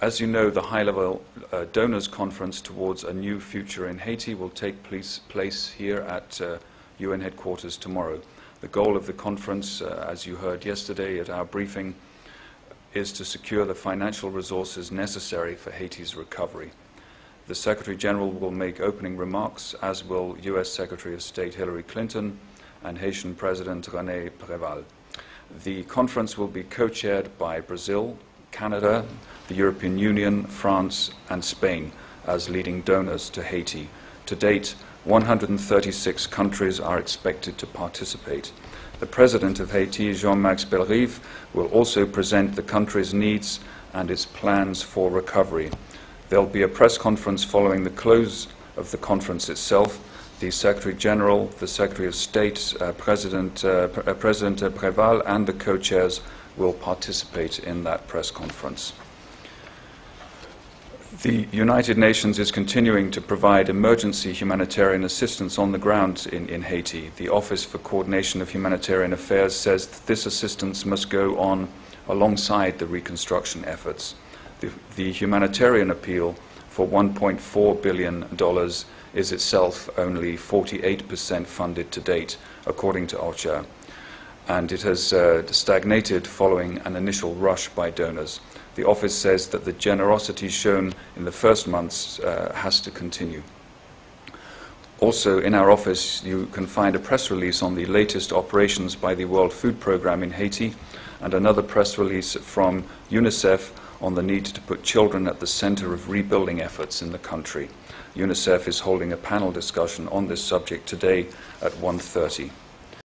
As you know, the high level uh, donors conference towards a new future in Haiti will take place, place here at uh, UN headquarters tomorrow. The goal of the conference, uh, as you heard yesterday at our briefing, is to secure the financial resources necessary for Haiti's recovery. The Secretary General will make opening remarks, as will U.S. Secretary of State Hillary Clinton and Haitian President René Préval. The conference will be co chaired by Brazil, Canada, the European Union, France, and Spain as leading donors to Haiti. To date, 136 countries are expected to participate. The President of Haiti, Jean Max Bellerive, will also present the country's needs and its plans for recovery. There'll be a press conference following the close of the conference itself. The Secretary General, the Secretary of State, uh, President, uh, uh, President Préval, and the co chairs will participate in that press conference. The United Nations is continuing to provide emergency humanitarian assistance on the ground in, in, Haiti. The Office for Coordination of Humanitarian Affairs says that this assistance must go on alongside the reconstruction efforts. The, the humanitarian appeal for $1.4 billion is itself only 48% funded to date, according to OCHA, and it has uh, stagnated following an initial rush by donors. The office says that the generosity shown in the first months uh, has to continue. Also, in our office, you can find a press release on the latest operations by the World Food Programme in Haiti and another press release from UNICEF on the need to put children at the center of rebuilding efforts in the country. UNICEF is holding a panel discussion on this subject today at 1:30.